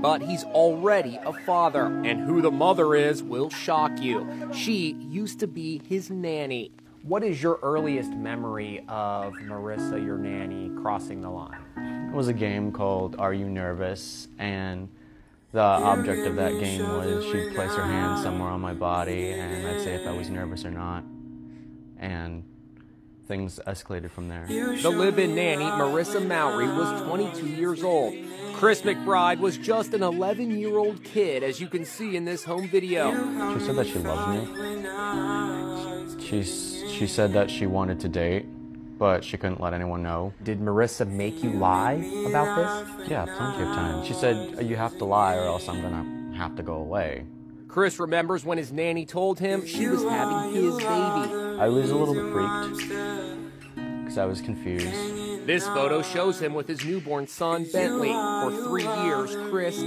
but he's already a father. And who the mother is will shock you. She used to be his nanny. What is your earliest memory of Marissa, your nanny, crossing the line? It was a game called Are You Nervous? And the object of that game was she'd place her hand somewhere on my body and I'd say if I was nervous or not. And things escalated from there. The live in nanny, Marissa Mowry, was 22 years old. Chris McBride was just an 11 year old kid, as you can see in this home video. She said that she loved me. She, she said that she wanted to date, but she couldn't let anyone know. Did Marissa make you lie about this? Yeah, plenty of times. She said, You have to lie or else I'm gonna have to go away. Chris remembers when his nanny told him she was having his baby. I was a little bit freaked because I was confused. This photo shows him with his newborn son, Bentley. For three years, Chris